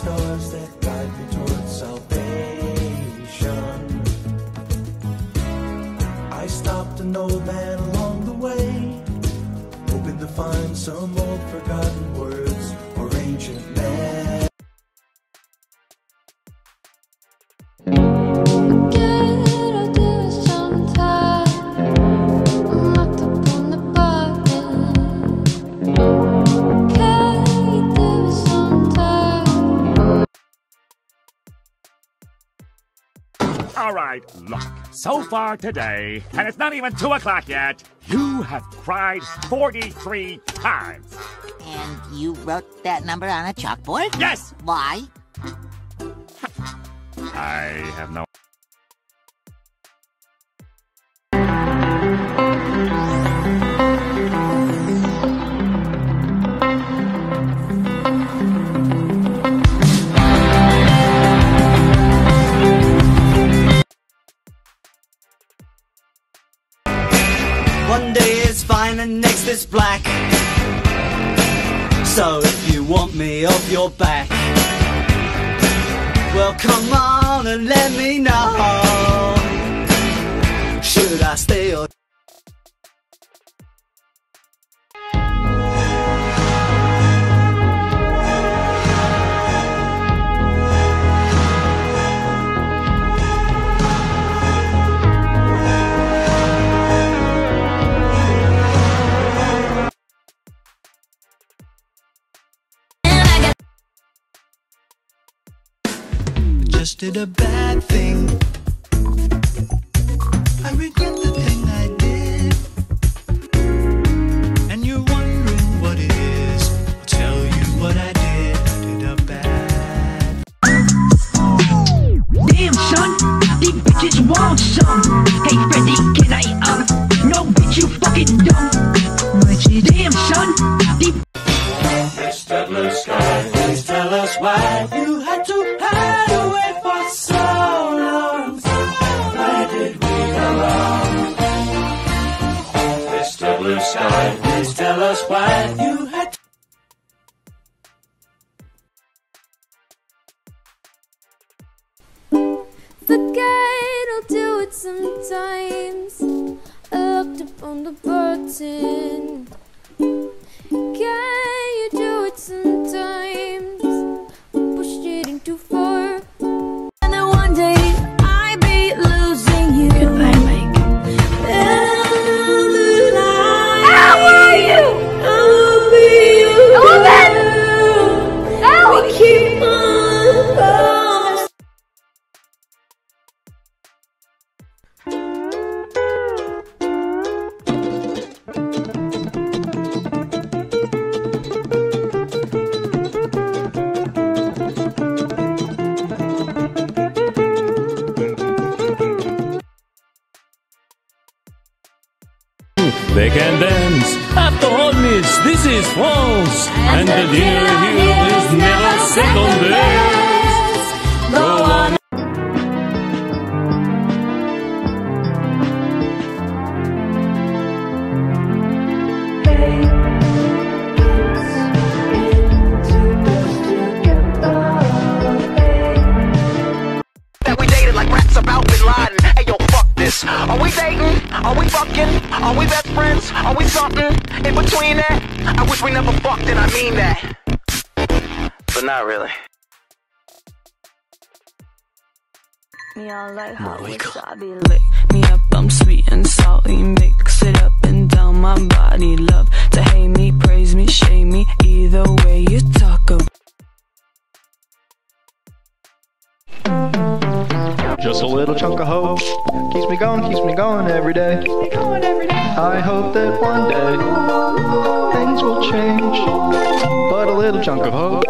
stars that guide me towards salvation. I stopped an old man along the way, hoping to find some old forgotten All right, look. So far today, and it's not even 2 o'clock yet, you have cried 43 times. And you wrote that number on a chalkboard? Yes! Why? I have no. One day it's fine and next it's black. So if you want me off your back, well come on and let me know. Should I stay or just did a bad thing. I regret the thing I did. And you're wondering what it is. I'll tell you what I did. I did a bad. Damn, son, these bitches want some. Hey, Freddy, can I, um, no, bitch, you fucking dumb. Damn, son, these Mr. Blue Sky, please tell us why us why you had to. Forget I'll do it sometimes. I looked up on the button. They can dance after all this. This is France, and the dear here is never second best. Are we fucking? Are we best friends? Are we something in between that? I wish we never fucked, and I mean that. But not really. Me all like hot wasabi lick me up, I'm sweet and salty Mix it up and down my body Love to hate me, praise me, shame me Either way you talk about Just a little chunk of hope keeps me going, keeps me going every day. I hope that one day things will change. But a little chunk of hope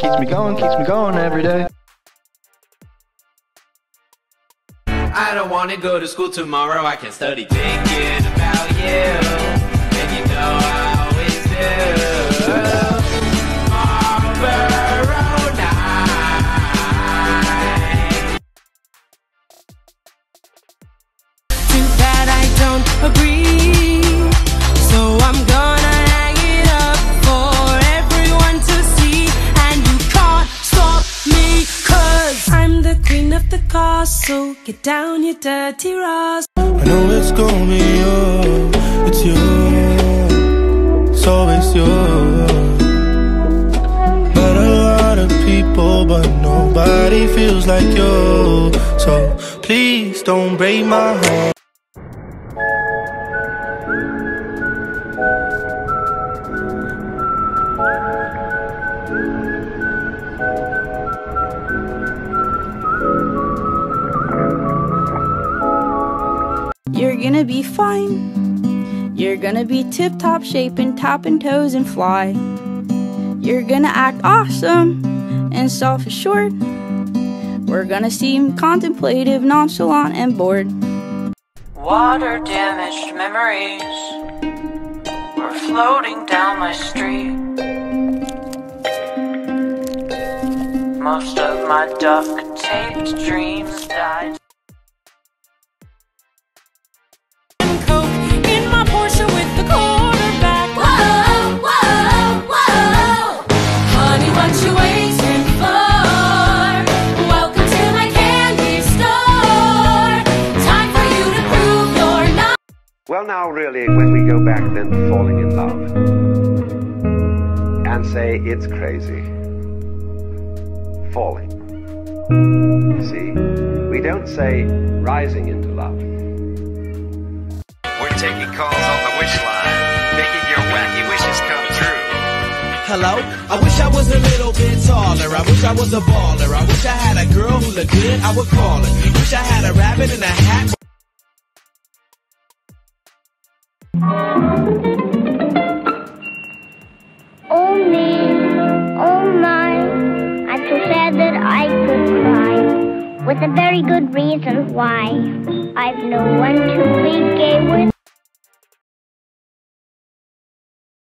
keeps me going, keeps me going every day. I don't wanna go to school tomorrow. I can study thinking about you. And you know I always do. So get down your dirty Ross. I know it's gonna be yours, it's you, it's always you. Met a lot of people, but nobody feels like you. So please don't break my heart. Be fine. You're gonna be tip top shape and tapping toes and fly. You're gonna act awesome and self assured. We're gonna seem contemplative, nonchalant, and bored. Water damaged memories were floating down my street. Most of my duct taped dreams died. Well, now, really, when we go back then to falling in love and say it's crazy, falling. See, we don't say rising into love. We're taking calls on the wish line, making your wacky wishes come true. Hello? I wish I was a little bit taller. I wish I was a baller. I wish I had a girl who looked good, I would call her. Wish I had a rabbit in a hat. Oh me, oh my, I'm so that I could cry. With a very good reason why. I've no one to be gay with.